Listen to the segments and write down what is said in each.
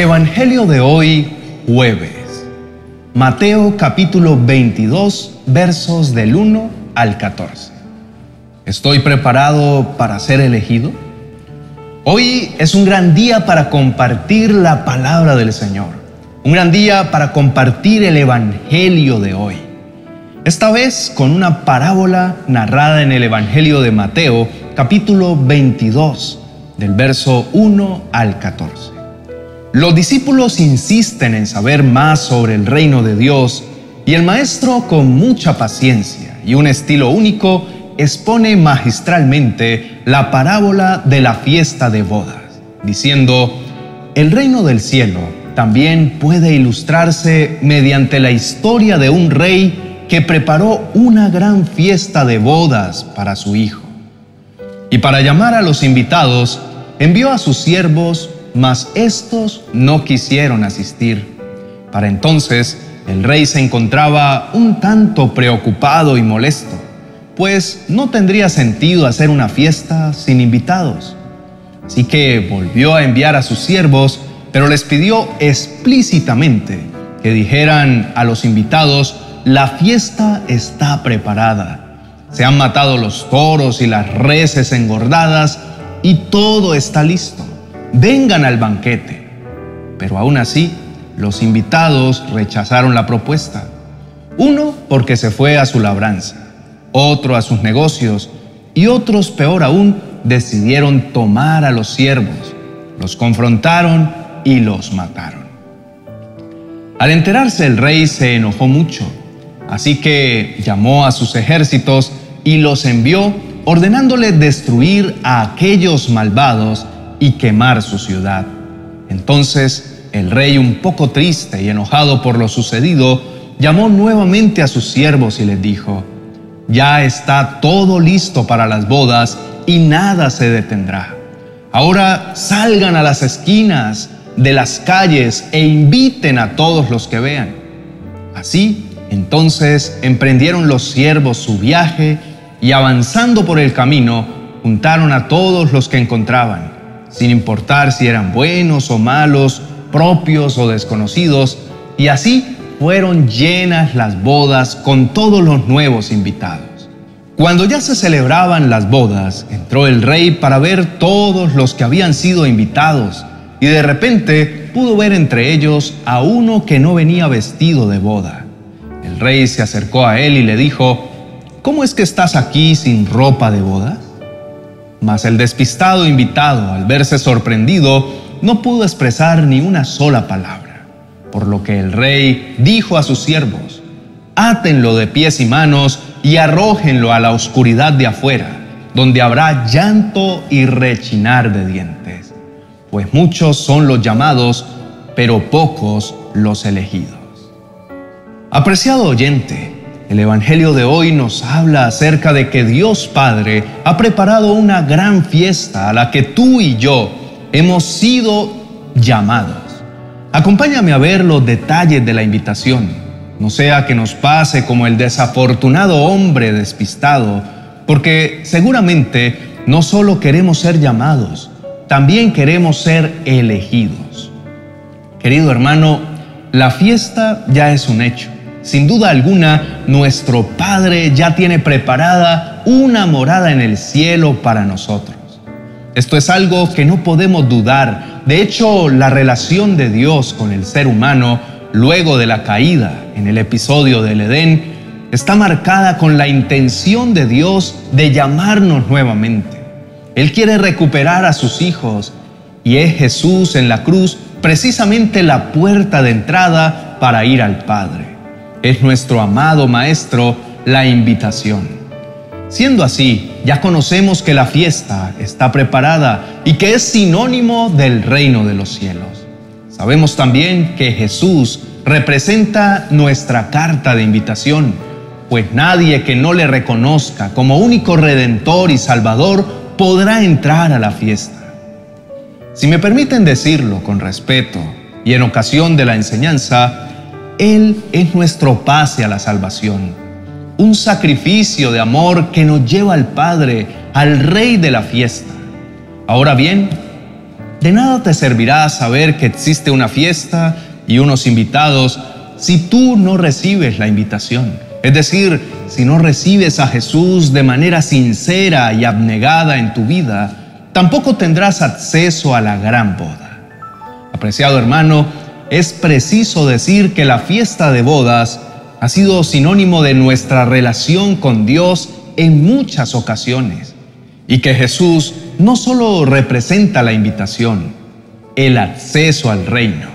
Evangelio de hoy, jueves. Mateo capítulo 22, versos del 1 al 14. ¿Estoy preparado para ser elegido? Hoy es un gran día para compartir la palabra del Señor. Un gran día para compartir el Evangelio de hoy. Esta vez con una parábola narrada en el Evangelio de Mateo, capítulo 22, del verso 1 al 14. Los discípulos insisten en saber más sobre el reino de Dios y el maestro con mucha paciencia y un estilo único expone magistralmente la parábola de la fiesta de bodas, diciendo, el reino del cielo también puede ilustrarse mediante la historia de un rey que preparó una gran fiesta de bodas para su hijo. Y para llamar a los invitados, envió a sus siervos mas estos no quisieron asistir. Para entonces el rey se encontraba un tanto preocupado y molesto, pues no tendría sentido hacer una fiesta sin invitados. Así que volvió a enviar a sus siervos, pero les pidió explícitamente que dijeran a los invitados, la fiesta está preparada. Se han matado los toros y las reses engordadas y todo está listo vengan al banquete. Pero aún así, los invitados rechazaron la propuesta. Uno porque se fue a su labranza, otro a sus negocios y otros, peor aún, decidieron tomar a los siervos, los confrontaron y los mataron. Al enterarse el rey se enojó mucho, así que llamó a sus ejércitos y los envió ordenándole destruir a aquellos malvados y quemar su ciudad. Entonces el rey, un poco triste y enojado por lo sucedido, llamó nuevamente a sus siervos y les dijo, ya está todo listo para las bodas y nada se detendrá. Ahora salgan a las esquinas de las calles e inviten a todos los que vean. Así, entonces emprendieron los siervos su viaje y avanzando por el camino, juntaron a todos los que encontraban sin importar si eran buenos o malos, propios o desconocidos, y así fueron llenas las bodas con todos los nuevos invitados. Cuando ya se celebraban las bodas, entró el rey para ver todos los que habían sido invitados, y de repente pudo ver entre ellos a uno que no venía vestido de boda. El rey se acercó a él y le dijo, ¿Cómo es que estás aquí sin ropa de boda? Mas el despistado invitado, al verse sorprendido, no pudo expresar ni una sola palabra, por lo que el rey dijo a sus siervos, átenlo de pies y manos y arrójenlo a la oscuridad de afuera, donde habrá llanto y rechinar de dientes, pues muchos son los llamados, pero pocos los elegidos. Apreciado oyente, el Evangelio de hoy nos habla acerca de que Dios Padre ha preparado una gran fiesta a la que tú y yo hemos sido llamados. Acompáñame a ver los detalles de la invitación, no sea que nos pase como el desafortunado hombre despistado, porque seguramente no solo queremos ser llamados, también queremos ser elegidos. Querido hermano, la fiesta ya es un hecho sin duda alguna, nuestro Padre ya tiene preparada una morada en el cielo para nosotros. Esto es algo que no podemos dudar. De hecho, la relación de Dios con el ser humano luego de la caída en el episodio del Edén está marcada con la intención de Dios de llamarnos nuevamente. Él quiere recuperar a sus hijos y es Jesús en la cruz precisamente la puerta de entrada para ir al Padre es nuestro amado Maestro la invitación. Siendo así, ya conocemos que la fiesta está preparada y que es sinónimo del reino de los cielos. Sabemos también que Jesús representa nuestra carta de invitación, pues nadie que no le reconozca como único redentor y salvador podrá entrar a la fiesta. Si me permiten decirlo con respeto y en ocasión de la enseñanza, él es nuestro pase a la salvación, un sacrificio de amor que nos lleva al Padre, al Rey de la fiesta. Ahora bien, De nada te servirá saber que existe una fiesta y unos invitados si tú no recibes la invitación. Es decir, si no recibes a Jesús de manera sincera y abnegada en tu vida, tampoco tendrás acceso a la gran boda. Apreciado hermano, es preciso decir que la fiesta de bodas ha sido sinónimo de nuestra relación con Dios en muchas ocasiones y que Jesús no solo representa la invitación, el acceso al reino,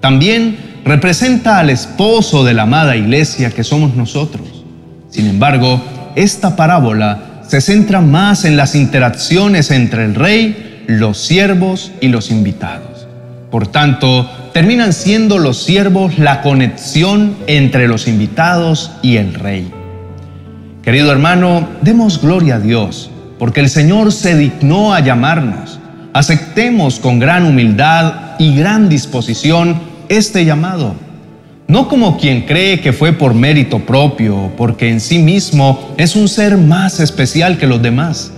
también representa al esposo de la amada iglesia que somos nosotros. Sin embargo, esta parábola se centra más en las interacciones entre el rey, los siervos y los invitados. Por tanto, terminan siendo los siervos la conexión entre los invitados y el rey. Querido hermano, demos gloria a Dios, porque el Señor se dignó a llamarnos. Aceptemos con gran humildad y gran disposición este llamado, no como quien cree que fue por mérito propio, porque en sí mismo es un ser más especial que los demás.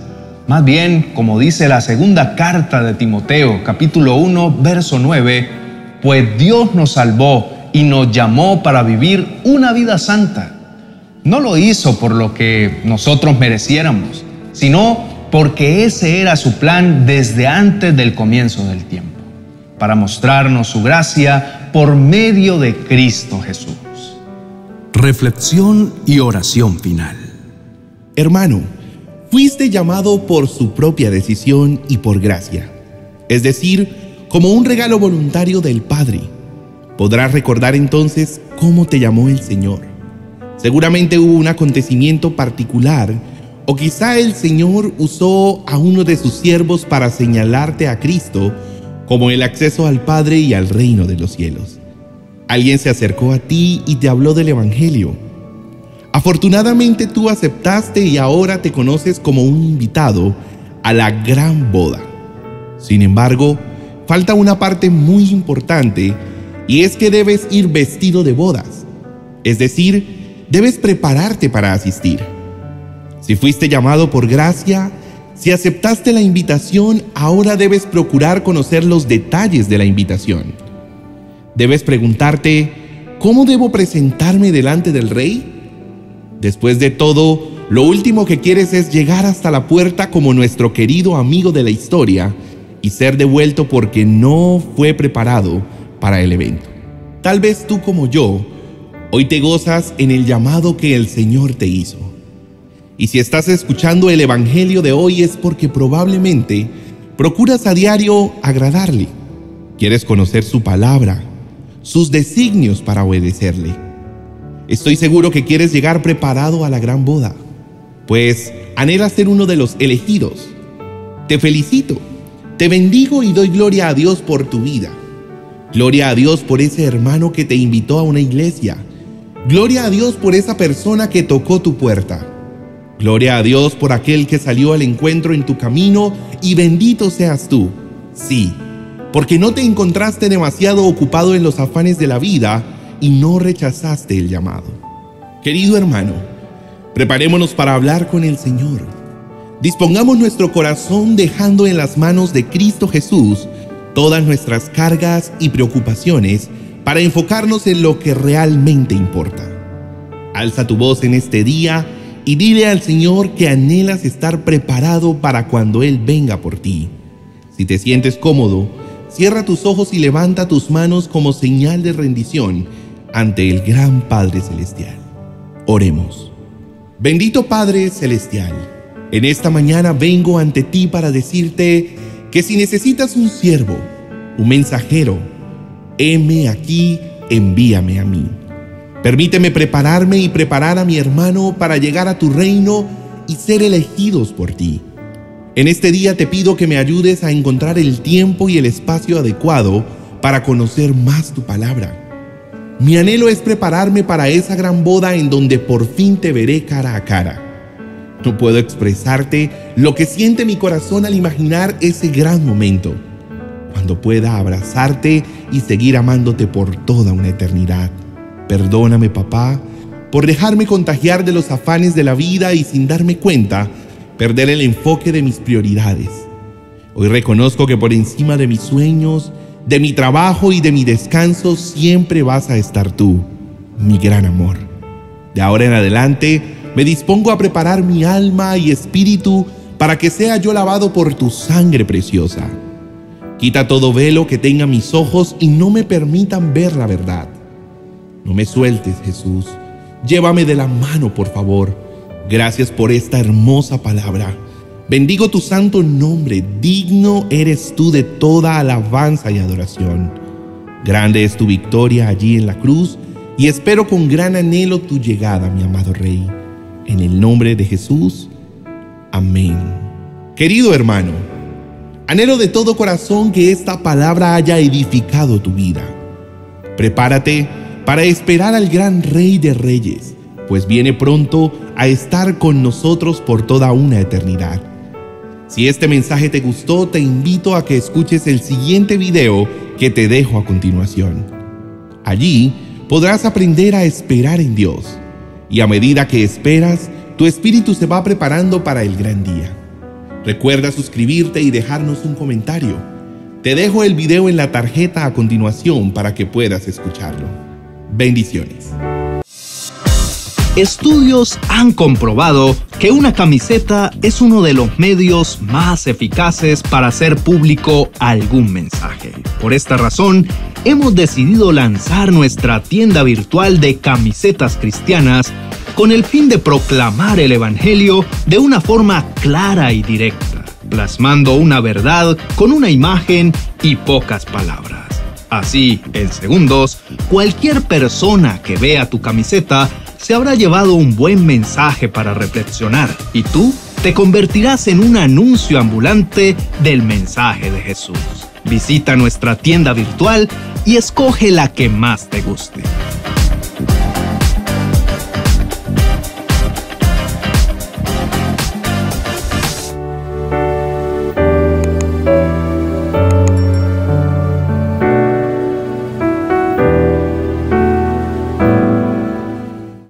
Más bien, como dice la segunda carta de Timoteo, capítulo 1, verso 9, pues Dios nos salvó y nos llamó para vivir una vida santa. No lo hizo por lo que nosotros mereciéramos, sino porque ese era su plan desde antes del comienzo del tiempo para mostrarnos su gracia por medio de Cristo Jesús. Reflexión y oración final. Hermano, fuiste llamado por su propia decisión y por gracia, es decir, como un regalo voluntario del Padre. Podrás recordar entonces cómo te llamó el Señor. Seguramente hubo un acontecimiento particular o quizá el Señor usó a uno de sus siervos para señalarte a Cristo como el acceso al Padre y al reino de los cielos. Alguien se acercó a ti y te habló del Evangelio. Afortunadamente tú aceptaste y ahora te conoces como un invitado a la gran boda. Sin embargo, falta una parte muy importante y es que debes ir vestido de bodas. Es decir, debes prepararte para asistir. Si fuiste llamado por gracia, si aceptaste la invitación, ahora debes procurar conocer los detalles de la invitación. Debes preguntarte, ¿cómo debo presentarme delante del rey? Después de todo, lo último que quieres es llegar hasta la puerta como nuestro querido amigo de la historia y ser devuelto porque no fue preparado para el evento. Tal vez tú como yo, hoy te gozas en el llamado que el Señor te hizo. Y si estás escuchando el Evangelio de hoy es porque probablemente procuras a diario agradarle. Quieres conocer su palabra, sus designios para obedecerle. Estoy seguro que quieres llegar preparado a la gran boda, pues anhelas ser uno de los elegidos. Te felicito, te bendigo y doy gloria a Dios por tu vida. Gloria a Dios por ese hermano que te invitó a una iglesia. Gloria a Dios por esa persona que tocó tu puerta. Gloria a Dios por aquel que salió al encuentro en tu camino y bendito seas tú. Sí, porque no te encontraste demasiado ocupado en los afanes de la vida y no rechazaste el llamado. Querido hermano, preparémonos para hablar con el Señor. Dispongamos nuestro corazón dejando en las manos de Cristo Jesús todas nuestras cargas y preocupaciones para enfocarnos en lo que realmente importa. Alza tu voz en este día y dile al Señor que anhelas estar preparado para cuando Él venga por ti. Si te sientes cómodo, cierra tus ojos y levanta tus manos como señal de rendición ante el gran Padre Celestial. Oremos. Bendito Padre Celestial, en esta mañana vengo ante ti para decirte que si necesitas un siervo, un mensajero, heme aquí, envíame a mí. Permíteme prepararme y preparar a mi hermano para llegar a tu reino y ser elegidos por ti. En este día te pido que me ayudes a encontrar el tiempo y el espacio adecuado para conocer más tu palabra. Mi anhelo es prepararme para esa gran boda en donde por fin te veré cara a cara. No puedo expresarte lo que siente mi corazón al imaginar ese gran momento, cuando pueda abrazarte y seguir amándote por toda una eternidad. Perdóname, papá, por dejarme contagiar de los afanes de la vida y sin darme cuenta, perder el enfoque de mis prioridades. Hoy reconozco que por encima de mis sueños, de mi trabajo y de mi descanso siempre vas a estar tú, mi gran amor. De ahora en adelante me dispongo a preparar mi alma y espíritu para que sea yo lavado por tu sangre preciosa. Quita todo velo que tenga mis ojos y no me permitan ver la verdad. No me sueltes, Jesús. Llévame de la mano, por favor. Gracias por esta hermosa palabra. Bendigo tu santo nombre, digno eres tú de toda alabanza y adoración. Grande es tu victoria allí en la cruz y espero con gran anhelo tu llegada, mi amado Rey. En el nombre de Jesús, amén. Querido hermano, anhelo de todo corazón que esta palabra haya edificado tu vida. Prepárate para esperar al gran Rey de Reyes, pues viene pronto a estar con nosotros por toda una eternidad. Si este mensaje te gustó, te invito a que escuches el siguiente video que te dejo a continuación. Allí podrás aprender a esperar en Dios y a medida que esperas, tu espíritu se va preparando para el gran día. Recuerda suscribirte y dejarnos un comentario. Te dejo el video en la tarjeta a continuación para que puedas escucharlo. Bendiciones. Estudios han comprobado que una camiseta es uno de los medios más eficaces para hacer público algún mensaje. Por esta razón, hemos decidido lanzar nuestra tienda virtual de camisetas cristianas con el fin de proclamar el Evangelio de una forma clara y directa, plasmando una verdad con una imagen y pocas palabras. Así, en segundos, cualquier persona que vea tu camiseta se habrá llevado un buen mensaje para reflexionar y tú te convertirás en un anuncio ambulante del mensaje de Jesús. Visita nuestra tienda virtual y escoge la que más te guste.